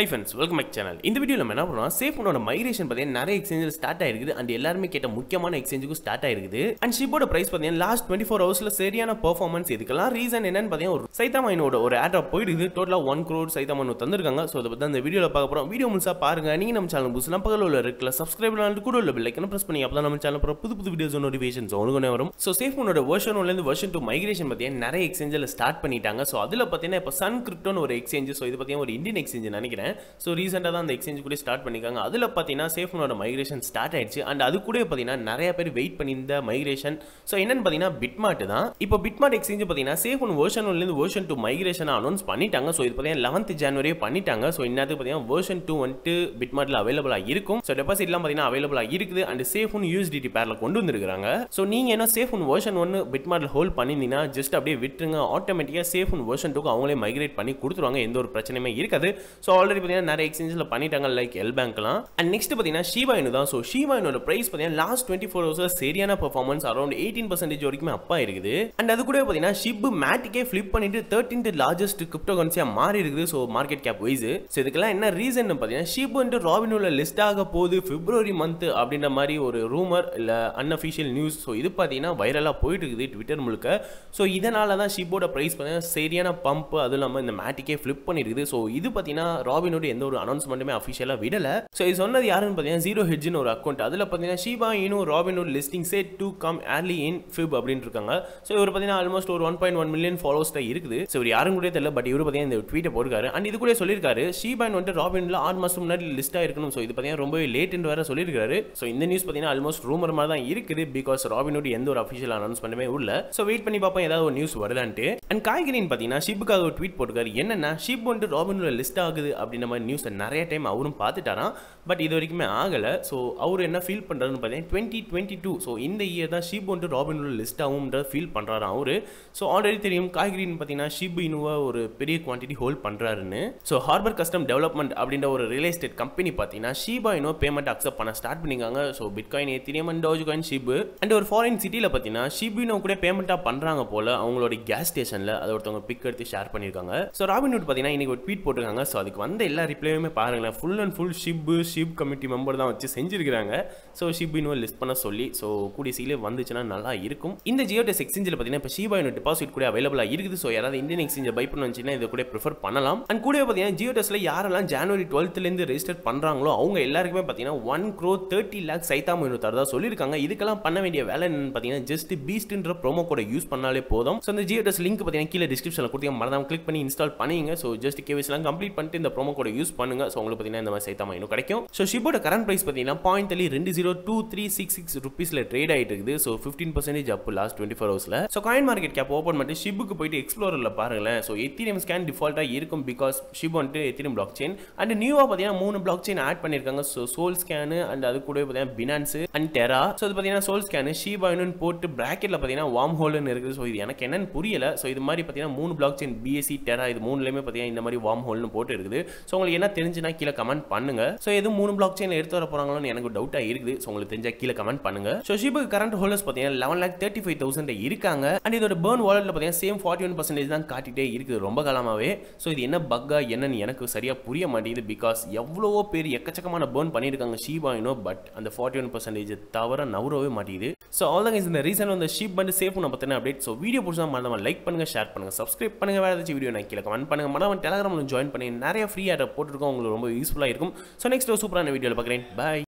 Hi friends welcome back channel இந்த வீடியோவில் நம்ம என்ன பண்ணுவோம் சேஃபோனோட மைக்ரேஷன் பார்த்தீங்கன்னா நிறைய எக்ஸ்சேஞ்சில் ஸ்டார்ட் ஆயிருக்குது. அண்ட் எல்லாருமே கேட்ட முக்கியமான எக்ஸ்சேஞ்சுக்கும் ஸ்டார்ட் ஆயிருக்குது. அண்ட் ஷிப்போட பிரைஸ் பார்த்தீங்கன்னா லாஸ்ட் டுவெண்ட்டி ஃபோர் ஹவர்ஸில் சரியான பர்ஃபார்மன்ஸ் இதுக்கெல்லாம் ரீசன் என்னன்னு பார்த்தீங்கன்னா ஒரு சைத்தாமைனோட ஒரு ஆட்ரா போயிடுது. டோட்டலாக ஒன் க்ரோர் சைதாமானு தந்திருக்காங்க. ஸோ அதை பற்றி அந்த வீடியோவில் பார்க்க போகிறோம் வீடியோ முழுசாக பாருங்க. நீங்கள் நம்ம சேனல் புதுசுனா பக்கத்தில் உள்ள இருக்குல்ல சப்ஸ்கிரைப் பண்ணிட்டு கூட உள்ள பில்லைக்கனை ப்ரெஸ் பண்ணி அப்போ தான் நம்ம சேனல் புது புது வீடியோஸ் நோட்டிஃபிகேஷன்ஸ் ஒன்று வரும். ஸோ சேஃபோனோட வெர்ஷன் ஒன்லேருந்து வெர்ஷன் டூ மைக்ரேஷன் பார்த்தீங்கன்னா நிறைய எக்ஸ்சேஞ்சில் ஸ்டார்ட் பண்ணிட்டாங்க. ஸோ அதில் பார்த்தீங்கன்னா இப்போ சன் கிரிப்டோன்னு ஒரு எக்ஸ்சேஞ்ச் ஸோ இது பார்த்தீங்கன்னா ஒரு இந்தியன் எக்ஸ்சேஞ்ச் நினைக்கிறேன். ஸோ ரீசெண்டாக தான் அந்த எக்ஸ்சேஞ்ச் கூட ஸ்டார்ட் பண்ணியிருக்காங்க அதில் பார்த்தீங்கன்னா சேஃப்னோட மைக்ரேஷன் ஸ்டார்ட் ஆயிடுச்சு. அண்ட் அது கூட பார்த்தீங்கன்னா நிறைய பேர் வெயிட் பண்ணியிருந்த மைக்ரேஷன் ஸோ என்னன்னு பார்த்தீங்கன்னா பிட்மார்ட் தான். இப்போ பிட்மார்ட் எக்ஸ்சேஞ்ச் பார்த்தீங்கன்னா சேஃப் ஒன் வேர்ஷன் ஒன்லேருந்து வேர்ஷன் டூ மைக்ரேஷன் அனௌன்ஸ் பண்ணிட்டாங்க. ஸோ இது பார்த்தீங்கன்னா லெவன்த் ஜனவரியே பண்ணிட்டாங்க. ஸோ இன்னத்துக்கு பார்த்தீங்கன்னா வேர்ஷன் டூ வந்துட்டு பிட்மார்ட்டில் அவைலபிளாக இருக்கும். ஸோ டெபாசிட்லாம் பார்த்தீங்கன்னா அவைலபிளாக இருக்குது. அண்ட் சேஃப் ஒன் யூஎஸ்டிடி பேரில் கொண்டு வந்திருக்காங்க ஸோ நீங்கள் என்ன சேஃப் ஒன் வேர்ஷன் ஒன்று பிட்மார்ட்டில் ஹோல்ட் பண்ணியிருந்தீங்கன்னா ஜஸ்ட் அப்படியே விட்டுருங்க. ஆட்டோமேட்டிக்காக சேஃப் ஒன் வேர்ஷன் டூக்கு அவங்களே மைக்ரேட் பண்ணி கொடுத்துருவாங்க. எந்த ஒரு பிரச்சனையுமே இருக்காது. ஸோ ஆல்ரெடி பார்த்தீங்கன்னா நிறைய எக்ஸ்சேஞ்சில் பண்ணிட்டாங்க லைக் எல் பேங்க்லாம் அண்ட் நெக்ஸ்ட் பார்த்தீங்கன்னா ஷீவாயினு தான். ஸோ ஷீவாயினோட ப்ரைஸ் பார்த்தீங்கன்னா லாஸ்ட் டுவெண்ட்டி ஃபோர் ஹவர்ஸ் சரியான பர்ஃபார்மன்ஸ் அரௌண்ட் எயிட்டீன் பர்சன்டேஜ் வரைக்கும் அப்பா இருக்குது அண்ட் அது கூட பார்த்தீங்கன்னா ஷிப் மேட்டிக்கே ஃபிளிப் பண்ணிட்டு தேர்ட்டின் லார்ஜஸ்ட் கிரிப்டோ கரன்சியாக மாறி இருக்குது so market cap wise so இதுக்கெல்லாம் என்ன ரீசன் பார்த்தீங்கன்னா ஷிப் வந்துட்டு ராபினோல லிஸ்ட் ஆக போகுது பிப்ரவரி மந்த் அப்படின்ற மாதிரி ஒரு ரூமர் இல்லை அன்அஃபிஷியல் நியூஸ் ஸோ இது பார்த்தீங்கன்னா வைரலாக போயிட்டு இருக்குது ட்விட்டர் முழுக்க. ஸோ இதனால தான் ஷிப்போட ப்ரைஸ் பார்த்தீங்கன்னா சரியான பம்ப் அதுவும் இல்லாமல் இந்த மேட்டிக்கே ஃபிளிப் பண்ணிருக்குது ஸோ இது பார்த்தீங்கன்னா ராபினோட எந்த ஒரு அனௌன்ஸ்மெண்ட்டுமே அஃபிஷியலாக விடலை. ஸோ இது சொன்னது யாருன்னு பார்த்தீங்கன்னா ஜீரோ ஹெட்ஜ்னு ஒரு அக்கௌண்ட் அதில் பார்த்தீங்கன்னா ஷீபா இன்னும் ராபினோட listing say to come early in Feb அப்படின்னு இருக்காங்க. ஸோ இவர் பார்த்தீங்கன்னா ஆல்மோஸ்ட் ஒரு one point one million follows தான் இருக்குது. ஸோ இவர் யாரும் கூட தெரியல பட் இவர் பார்த்தீங்கன்னா இந்த ட்வீட்டை போயிருக்காரு அண்ட் இது கூட சொல்லியிருக்காரு ஷீபாயின் வந்துட்டு ராபின்ல ஆறு மாதம் முன்னாடி லிஸ்ட்டாக இருக்கணும். ஸோ இது பார்த்தீங்கன்னா ரொம்பவே என்று வேற சொல்லியிருக்காரு. ஸோ இந்த நியூஸ் பார்த்தீங்கன்னா ஆல்மோஸ்ட் ரூமர் மாதிரி தான் இருக்குது பிகாஸ் ராபினோட எந்த ஒரு அஃபிஷியல் அனௌன்ஸ்மெண்ட்டுமே உள்ள. ஸோ வெயிட் பண்ணி பார்ப்போம் ஏதாவது ஒரு நியூஸ் வருதான்ட்டு. அண்ட் காய்கறின்னு பார்த்தீங்கன்னா ஷிப்புக்காக ஒரு ட்வீட் போட்டிருக்காரு. என்னன்னா ஷிப் வந்துட்டு ராபினோட லிஸ்ட் ஆகுது அப்படின்ற மாதிரி நியூஸை நிறைய டைம் அவரும் பார்த்துட்டாராம். பட் இது வரைக்குமே ஆகலை. ஸோ அவர் என்ன ஃபீல் பண்ணுறாருன்னு பார்த்தீங்கன்னா டுவெண்ட்டி டுவெண்ட்டி டூ ஸோ இந்த இயர் தான் ஷிப் வந்துட்டு ராபினோட லிஸ்ட் ஆகும்ன்ற ஃபீல் பண்ணுறாராம் அவர். ஸோ ஆல்ரெடி தெரியும் காய்கறின்னு பார்த்தீங்கன்னா ஷிப் இனுவா ஒரு பெரிய குவான்டிட்டி ஹோல்ட் பண்ணுறாருன்னு ஸோ ஹார்பர் கஸ்டம் டெவலப்மெண்ட் அப்படின்ற ஒரு ரியல் எஸ்டேட் கம்பெனி பார்த்தீங்கன்னா ஷீபா இனோ பேமெண்ட் அக்செப்ட் பண்ண ஸ்டார்ட் பண்ணிக்காங்க so bitcoin Ethereum and Doge coin Shib. And ஒரு ஃபாரின் சிட்டியில் பார்த்தீங்கன்னா ஷிபினோ கூட பேமெண்ட்டாக பண்ணுறாங்க போல அவங்களோட கேஸ் ஸ்டேஷனில் அதை ஒருத்தவங்க பிக் எடுத்து ஷேர் பண்ணியிருக்காங்க. ஸோ ராபின்வுட் பார்த்தீங்கன்னா இன்னைக்கு ஒரு ட்வீட் போட்டிருக்காங்க. ஸோ அதுக்கு வந்த எல்லா ரிப்ளையுமே பாருங்களேன். Full and full Shib Shib committee member தான் வச்சு செஞ்சிருக்காங்க ஸோ ஷிப் இன்னும் லிஸ்ட் பண்ண சொல்லி ஸோ கூடிய சீலே வந்துச்சுன்னா நல்லா இருக்கும். இந்த ஜியோடெஸ் எக்ஸ்சேஞ்சில் பார்த்தீங்கன்னா இப்போ ஷீபா டிபாசிட் டெபாசிட் கூட அவைலபிளாக இருக்குது. ஸோ யாராவது இந்தியன் எக்ஸ்சேஞ்சை பை பண்ண வந்துச்சுன்னா இதை கூட ப்ரிஃபர் பண்ணலாம். அண்ட் கூட பார்த்தீங்கன்னா ஜியோ டெஸ்ட்டில் யாரெல்லாம் ஜனவரி டுவெல்த்லேருந்து ரெஜிஸ்டர் பண்ணுறாங்களோ அவங்க எல்லாருக்குமே பார்த்தீங்கன்னா ஒன் க்ரோ தேர்ட்டி லேக் சைத்தாம தரதா சொல்லியிருக்காங்க. இதுக்கெல்லாம் பண்ண வேண்டிய வேலை என்னன்னு பார்த்தீங்கன்னா ஜஸ்ட் பீஸ்ட்ன்ற ப்ரோமோ கோட யூஸ் பண்ணாலே போதும். ஸோ இந்த ஜியோ டெஸ்ட் லிங்க் பார்த்தீங்கன்னா கீழே டிஸ்கிரிப்ஷனில் கொடுத்தீங்க மறந்தாம கிளிக் பண்ணி இன்ஸ்டால் பண்ணிங்க ஸோ ஜஸ்ட் கேவிஸ்லாம் கம்ப்ளீட் பண்ணிட்டு இந்த ப்ரோமோ கூட யூஸ் பண்ணுங்க. ஸோ உங்களுக்கு பார்த்தீங்கன்னா இந்த மாதிரி சைத்தாம இன்னும் கிடைக்கும். ஸோ ஷிப்போட கரண்ட் ப்ரைஸ் பார்த்தீங்கன்னா பாயிண்ட் தள்ளி ரெண்டு zero two three six six ருபீஸில் ட்ரேட் ஆகிட்டு இருக்குது. So fifteen percentage up last twenty four ஹவர்ஸில் so coin market cap open பண்ணிட்டு ஷிப்புக்கு போயிட்டு எக்ஸ்ப்ளோரில் பாருங்களேன். ஸோ எத்திரியம் ஸ்கேன் டிஃபால்ட்டாக இருக்கும் பிகாஸ் ஷிப் வந்துட்டு எத்திரியம் பிளாக் செயின் அண்ட் நியூவாக பார்த்தீங்கன்னா மூணு பிளாக் செயின் ஆட் பண்ணியிருக்காங்க ஸோ சோல் ஸ்கேனு அண்ட் அது கூட பார்த்தீங்கன்னா பினான்ஸ் அண்ட் டெரா ஸோ இது பார்த்தீங்கன்னா சோல் ஸ்கேனு ஷீபாயினு போட்டு ப்ராக்கெட்டில் பார்த்தீங்கன்னா வார்ம் ஹோல்னு இருக்குது. ஸோ இது எனக்கு என்னன்னு புரியல. ஸோ இது மாதிரி பார்த்தீங்கன்னா மூணு பிளாக் செயின் பிஎஸ்சி டெரா இது மூணுலேயுமே பார்த்தீங்கன்னா இந்த மாதிரி வார்ம் ஹோல்னு போட்டு இருக்குது. ஸோ உங்களுக்கு என்ன தெரிஞ்சுன்னா கீழே கமெண்ட் பண்ணுங்க. ஸோ எதுவும் மூணு பிளாக் செயின் எடுத்து வர போகிறாங்களோன்னு எனக்கு டவுட்டாக இருக்குது. ஸோ உங்களுக்கு தெரிஞ்சா கீழே கமெண்ட் பண்ணுங்க. ஸோ ஷிபுக்கு கரண்ட் ஹோல்டர்ஸ் பார்த்தீங்கன்னா eleven lakh thirty five thousand இருக்காங்க. அண்ட் இதோட பேர்ன் வாலெட்டில் பார்த்தீங்கன்னா சேம் ஃபார்ட்டி ஒன் பர்சன்டேஜ் தான் காட்டிகிட்டே இருக்குது ரொம்ப காலமாகவே ஸோ இது என்ன பக்கா என்னன்னு எனக்கு சரியாக புரிய மாட்டேங்குது பிகாஸ் எவ்வளவோ பேர் எக்கச்சக்கமான பேர்ன் பண்ணியிருக்காங்க ஷீபாயினோ பட் அந்த ஃபார்ட்டி ஒன் பர்சன்டேஜ் தவிர நவரவே மாட்டேங்குது. ஸோ அவ்வளோதான் இந்த ரீசன் வந்து ஷீப் பண்ணி சேஃப் நான் பற்றின அப்டேட் ஸோ வீடியோ பிடிச்சா மறந்தாம லைக் பண்ணுங்க ஷேர் பண்ணுங்க சப்ஸ்கிரைப் பண்ணுங்க. வேறு ஏதாச்சும் வீடியோ நான் கீழே கமெண்ட் பண்ணுங்க. மறந்தாம டெலகிராமில் ஜாயின் பண்ணி நிறைய ஃப்ரீ ஆட்டை போட்டுருக்கோம். உங்களுக்கு ரொம்ப யூஸ்ஃபுல்லாக இருக்கும். ஸோ நெக்ஸ்ட் சூப்பரான வீடியோவில் பார்க்குறேன். பாய்